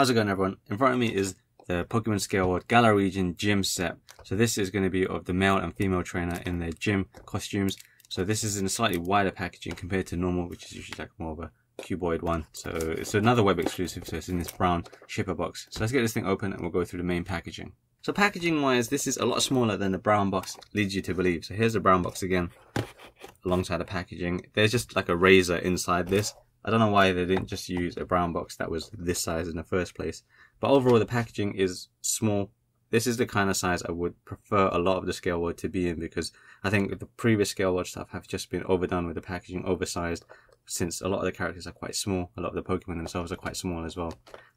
How's it going everyone? In front of me is the Pokemon Scale World Region gym set. So this is going to be of the male and female trainer in their gym costumes. So this is in a slightly wider packaging compared to normal, which is usually like more of a cuboid one. So it's another web exclusive, so it's in this brown shipper box. So let's get this thing open and we'll go through the main packaging. So packaging wise, this is a lot smaller than the brown box leads you to believe. So here's the brown box again, alongside the packaging. There's just like a razor inside this. I don't know why they didn't just use a brown box that was this size in the first place. But overall, the packaging is small. This is the kind of size I would prefer a lot of the scale world to be in because I think the previous scale world stuff have just been overdone with the packaging, oversized, since a lot of the characters are quite small. A lot of the Pokemon themselves are quite small as well.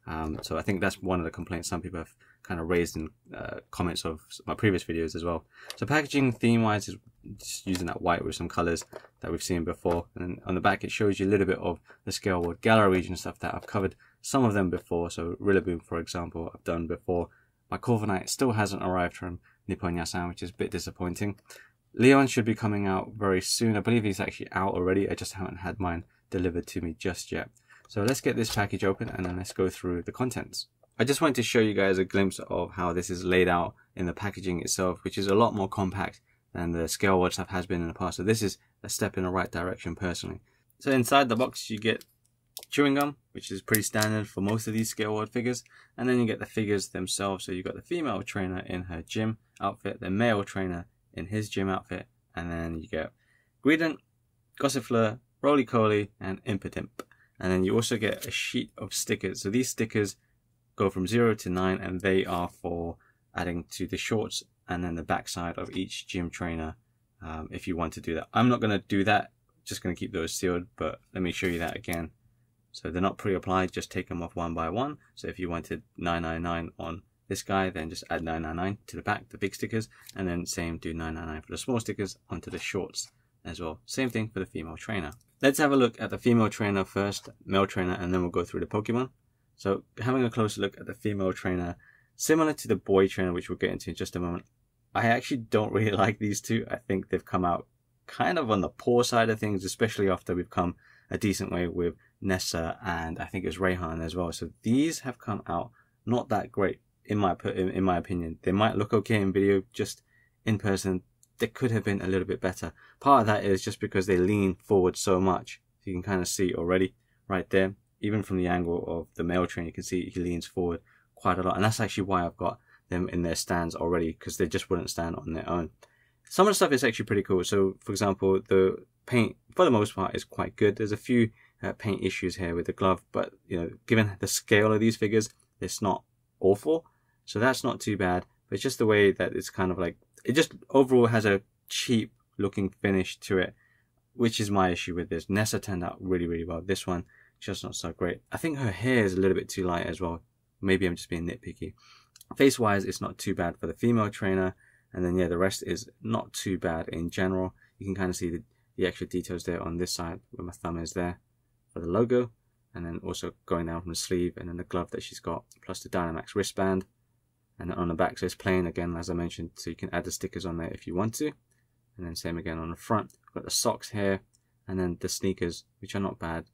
Um, so I think that's one of the complaints some people have kind of raised in uh, comments of my previous videos as well. So packaging theme wise is just using that white with some colors that we've seen before. And on the back, it shows you a little bit of the scale world Galar region stuff that I've covered some of them before. So Rillaboom, for example, I've done before. My Corviknight still hasn't arrived from Nippon Yasan, which is a bit disappointing. Leon should be coming out very soon. I believe he's actually out already. I just haven't had mine delivered to me just yet. So let's get this package open and then let's go through the contents. I just wanted to show you guys a glimpse of how this is laid out in the packaging itself, which is a lot more compact than the scale world stuff has been in the past. So this is a step in the right direction personally. So inside the box you get chewing gum, which is pretty standard for most of these scale world figures. And then you get the figures themselves. So you've got the female trainer in her gym outfit, the male trainer in his gym outfit, and then you get Greedent, Gossifleur, Rolycoly, and Impidimp. And then you also get a sheet of stickers. So these stickers go from 0 to 9 and they are for adding to the shorts and then the backside of each gym trainer um, if you want to do that. I'm not going to do that, just going to keep those sealed, but let me show you that again. So they're not pre-applied, just take them off one by one. So if you wanted 999 on this guy, then just add 999 to the back, the big stickers, and then same do 999 for the small stickers onto the shorts as well. Same thing for the female trainer. Let's have a look at the female trainer first, male trainer, and then we'll go through the Pokemon. So having a closer look at the female trainer, similar to the boy trainer, which we'll get into in just a moment, I actually don't really like these two. I think they've come out kind of on the poor side of things, especially after we've come a decent way with Nessa and I think it was Raihan as well. So these have come out not that great in my in my opinion. They might look okay in video, just in person they could have been a little bit better. Part of that is just because they lean forward so much. You can kind of see already right there even from the angle of the male train, you can see he leans forward quite a lot. And that's actually why I've got them in their stands already, because they just wouldn't stand on their own. Some of the stuff is actually pretty cool. So, for example, the paint, for the most part, is quite good. There's a few uh, paint issues here with the glove, but, you know, given the scale of these figures, it's not awful. So that's not too bad. But it's just the way that it's kind of like, it just overall has a cheap looking finish to it, which is my issue with this. Nessa turned out really, really well. This one, just not so great. I think her hair is a little bit too light as well. Maybe I'm just being nitpicky. Face wise, it's not too bad for the female trainer. And then, yeah, the rest is not too bad in general. You can kind of see the, the extra details there on this side where my thumb is there for the logo. And then also going down from the sleeve and then the glove that she's got, plus the Dynamax wristband. And on the back, so it's plain again, as I mentioned, so you can add the stickers on there if you want to. And then same again on the front. Got the socks here, and then the sneakers, which are not bad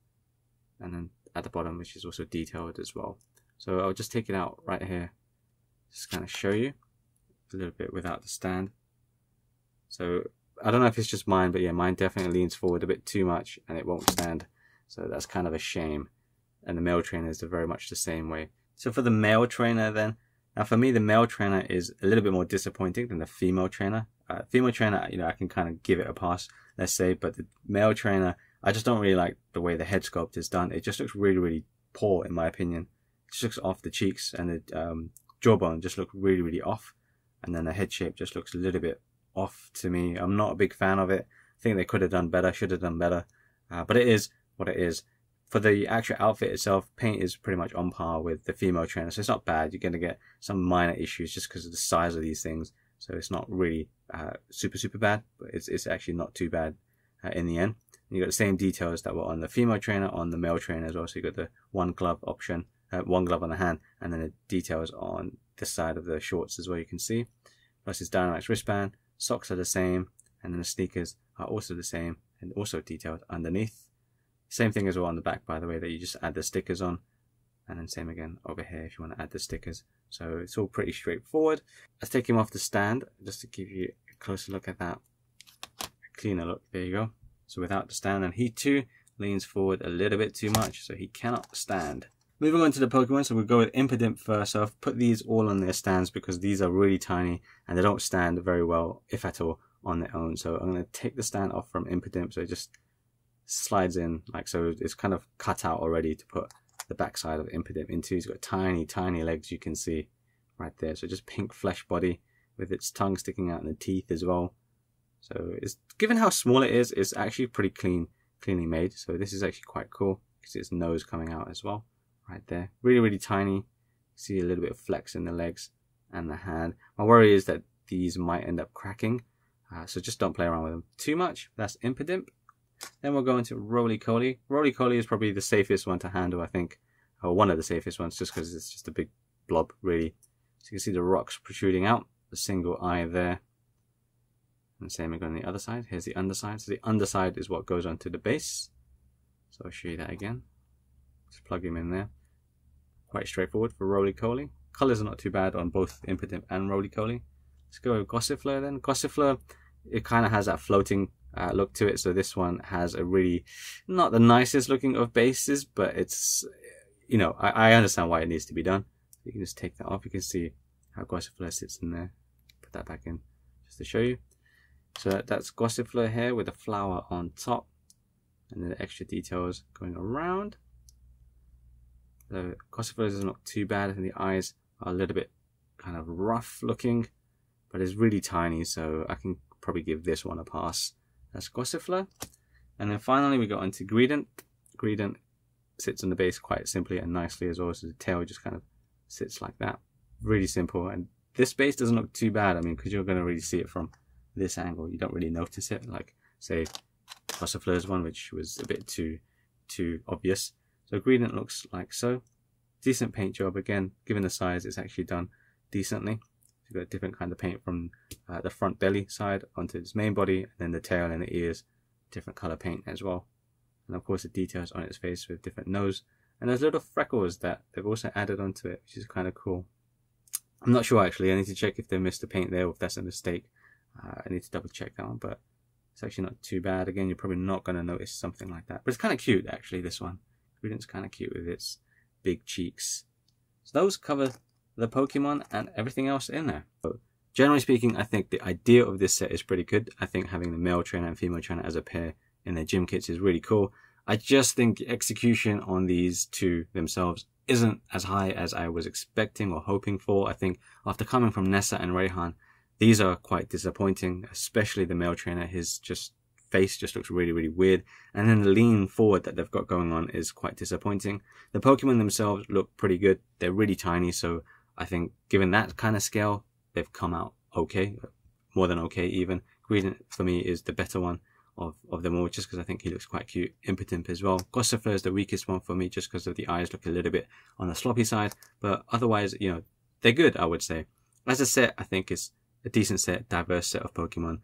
and then at the bottom which is also detailed as well so I'll just take it out right here. Just kind of show you a little bit without the stand. So I don't know if it's just mine but yeah mine definitely leans forward a bit too much and it won't stand. So that's kind of a shame. And the male trainers are very much the same way. So for the male trainer then now for me the male trainer is a little bit more disappointing than the female trainer. Uh, female trainer you know I can kind of give it a pass let's say but the male trainer I just don't really like the way the head sculpt is done. It just looks really, really poor in my opinion. Just looks off the cheeks and the um, jawbone just look really, really off. And then the head shape just looks a little bit off to me. I'm not a big fan of it. I think they could have done better, should have done better. Uh, but it is what it is. For the actual outfit itself, paint is pretty much on par with the female trainer. So it's not bad. You're going to get some minor issues just because of the size of these things. So it's not really uh, super, super bad, but it's, it's actually not too bad uh, in the end you got the same details that were on the female trainer on the male trainer as well. So you got the one glove option, uh, one glove on the hand, and then the details on this side of the shorts as well. You can see. Plus his Dynamax wristband, socks are the same, and then the sneakers are also the same and also detailed underneath. Same thing as well on the back, by the way, that you just add the stickers on. And then same again over here if you want to add the stickers. So it's all pretty straightforward. Let's take him off the stand just to give you a closer look at that. Cleaner look. There you go. So without the stand and he too leans forward a little bit too much so he cannot stand. Moving on to the Pokemon, so we'll go with Impidimp first. So I've put these all on their stands because these are really tiny and they don't stand very well, if at all, on their own. So I'm going to take the stand off from Impidimp so it just slides in like so it's kind of cut out already to put the backside of Impidimp into. He's got tiny, tiny legs you can see right there. So just pink flesh body with its tongue sticking out and the teeth as well. So it's given how small it is, it's actually pretty clean, cleanly made. So this is actually quite cool because its nose coming out as well right there. Really, really tiny. See a little bit of flex in the legs and the hand. My worry is that these might end up cracking. Uh, so just don't play around with them too much. That's Impidimp. Then we'll go into Rolycoly. Roly Coley is probably the safest one to handle, I think. Or one of the safest ones, just because it's just a big blob, really. So you can see the rocks protruding out. The single eye there. And same again on the other side. Here's the underside. So the underside is what goes onto the base. So I'll show you that again. Just plug him in there quite straightforward for Rolycoly. Colors are not too bad on both Impidimp and Rolycoly. Let's go with Gossifleur then. Gossifleur, it kind of has that floating uh, look to it. So this one has a really, not the nicest looking of bases, but it's, you know, I, I understand why it needs to be done. You can just take that off. You can see how Gossifleur sits in there. Put that back in just to show you. So that's Gossifleur here with a flower on top and then the extra details going around. The Gossifleur is not too bad. and the eyes are a little bit kind of rough looking, but it's really tiny, so I can probably give this one a pass. That's Gossifleur. And then finally we got onto Greedent. Greedent sits on the base quite simply and nicely as well, so the tail just kind of sits like that. Really simple. And this base doesn't look too bad, I mean, because you're going to really see it from this angle. You don't really notice it, like, say, Gossifleur's one, which was a bit too too obvious. So Greedent looks like so. Decent paint job again, given the size, it's actually done decently. You've got a different kind of paint from uh, the front belly side onto its main body, and then the tail and the ears, different color paint as well. And of course the details on its face with different nose. And there's little freckles that they've also added onto it, which is kind of cool. I'm not sure actually, I need to check if they missed the paint there or if that's a mistake. Uh, I need to double check that one, but it's actually not too bad. Again, you're probably not going to notice something like that. But it's kind of cute actually, this one. Greedent's kind of cute with its big cheeks. So those cover the Pokemon and everything else in there. So generally speaking, I think the idea of this set is pretty good. I think having the male trainer and female trainer as a pair in their gym kits is really cool. I just think execution on these two themselves isn't as high as I was expecting or hoping for. I think after coming from Nessa and Raihan, these are quite disappointing, especially the male trainer. His just face just looks really, really weird. And then the lean forward that they've got going on is quite disappointing. The Pokemon themselves look pretty good. They're really tiny, so I think given that kind of scale, they've come out okay, more than okay even. Greedent for me is the better one of, of them all, just because I think he looks quite cute. Impidimp as well. Gossifleur is the weakest one for me, just because of the eyes look a little bit on the sloppy side. But otherwise, you know, they're good, I would say. As a set, I think it's a decent set, diverse set of Pokemon.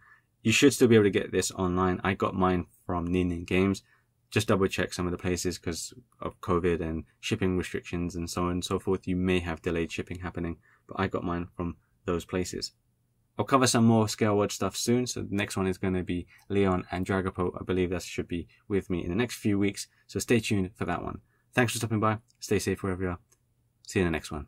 You should still be able to get this online. I got mine from Nin Games. Just double check some of the places because of COVID and shipping restrictions and so on and so forth. You may have delayed shipping happening, but I got mine from those places. I'll cover some more Scale World stuff soon. So the next one is going to be Leon and Dragapult. I believe that should be with me in the next few weeks. So stay tuned for that one. Thanks for stopping by. Stay safe wherever you are. See you in the next one.